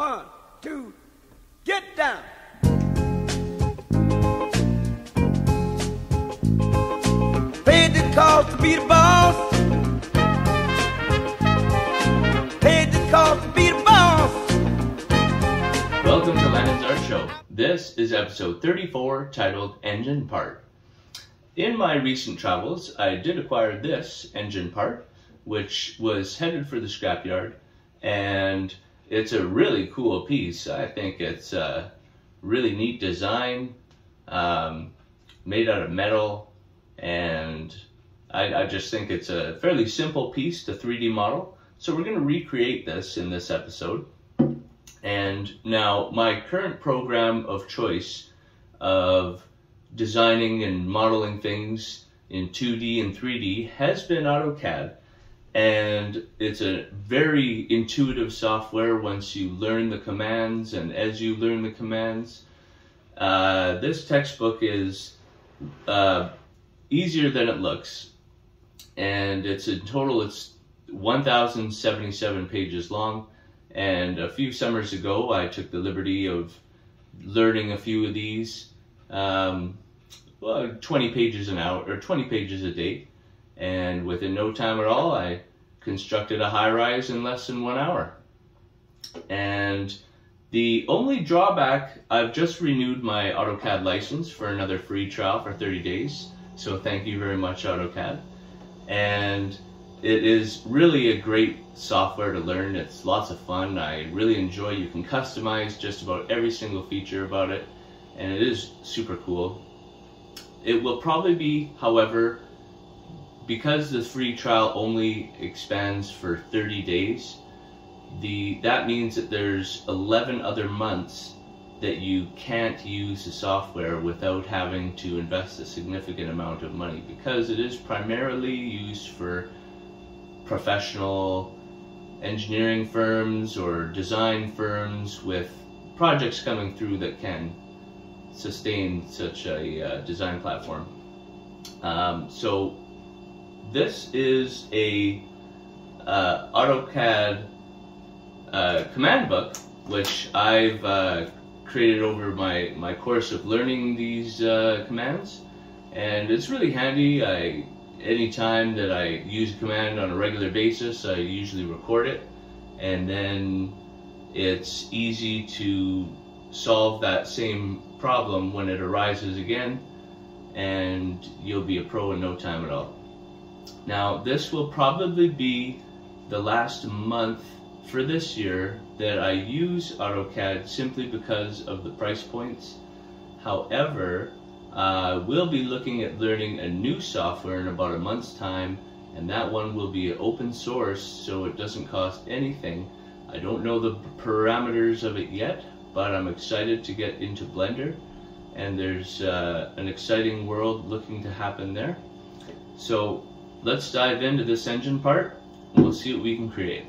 One, two, get down. Paid the cost to be the boss. Paid the cost to be the boss. Welcome to Landon's Art Show. This is episode 34 titled Engine Part. In my recent travels, I did acquire this engine part, which was headed for the scrapyard, and it's a really cool piece. I think it's a really neat design, um, made out of metal, and I, I just think it's a fairly simple piece to 3D model. So we're going to recreate this in this episode. And now my current program of choice of designing and modeling things in 2D and 3D has been AutoCAD. And it's a very intuitive software once you learn the commands and as you learn the commands. Uh, this textbook is uh, easier than it looks. And it's in total, it's 1,077 pages long. And a few summers ago, I took the liberty of learning a few of these, um, well, 20 pages an hour or 20 pages a day. And within no time at all, I constructed a high rise in less than one hour. And the only drawback, I've just renewed my AutoCAD license for another free trial for 30 days. So thank you very much, AutoCAD. And it is really a great software to learn. It's lots of fun. I really enjoy. You can customize just about every single feature about it, and it is super cool. It will probably be, however, because the free trial only expands for 30 days, the that means that there's 11 other months that you can't use the software without having to invest a significant amount of money because it is primarily used for professional engineering firms or design firms with projects coming through that can sustain such a uh, design platform. Um, so this is a uh, AutoCAD uh, command book, which I've uh, created over my, my course of learning these uh, commands. And it's really handy. I anytime that I use a command on a regular basis, I usually record it, and then it's easy to solve that same problem when it arises again, and you'll be a pro in no time at all. Now, this will probably be the last month for this year that I use AutoCAD simply because of the price points. However, uh, we'll be looking at learning a new software in about a month's time, and that one will be open source, so it doesn't cost anything. I don't know the parameters of it yet, but I'm excited to get into Blender, and there's uh, an exciting world looking to happen there. So let's dive into this engine part, and we'll see what we can create.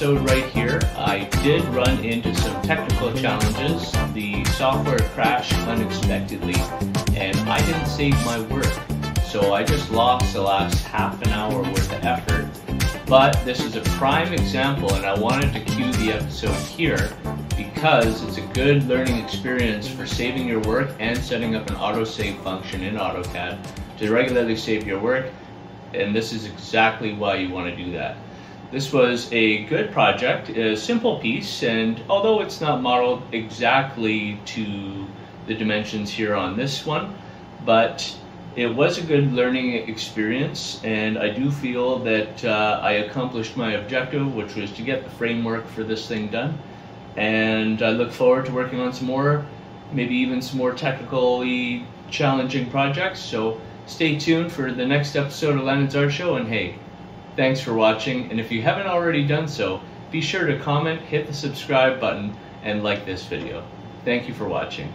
Episode right here, I did run into some technical challenges. The software crashed unexpectedly, and I didn't save my work. So I just lost the last half an hour worth of effort. But this is a prime example, and I wanted to cue the episode here because it's a good learning experience for saving your work and setting up an autosave function in AutoCAD to regularly save your work. And this is exactly why you want to do that. This was a good project, a simple piece, and although it's not modeled exactly to the dimensions here on this one, but it was a good learning experience, and I do feel that uh, I accomplished my objective, which was to get the framework for this thing done. And I look forward to working on some more, maybe even some more technically challenging projects. So stay tuned for the next episode of Landon's Art Show, and hey, Thanks for watching, and if you haven't already done so, be sure to comment, hit the subscribe button, and like this video. Thank you for watching.